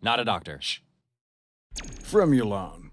Not a doctor. From Milan.